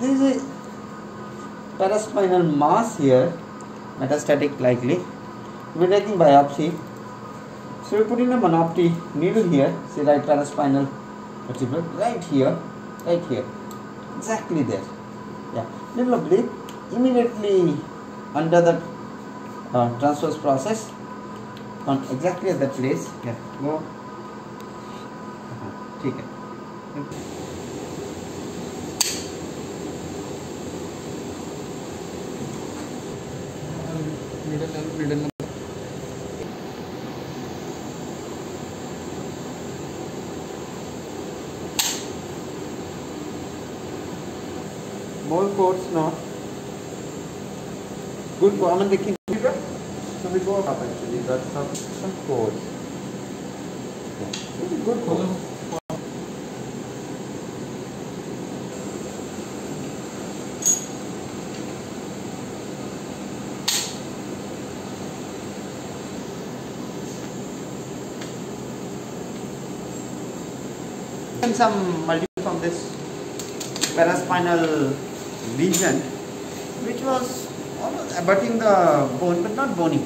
this is paraspinal mass here, metastatic likely. We're taking biopsy. So we're putting a monopty needle here, see right paraspinal vertebral, right here, right here, exactly there. Yeah, little oblique, immediately under the uh, transverse process, on exactly at that place. Yeah, go. Uh-huh, ठीक है. Middle middle more course now. Good common देखिए so we go up actually that's some some course. Yeah. Really good course. And some multiple from this paraspinal lesion which was almost abutting the bone but not bony.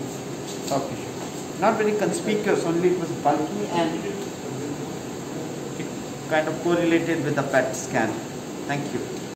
Soft tissue. Not very conspicuous only it was bulky and it kind of correlated with the PET scan. Thank you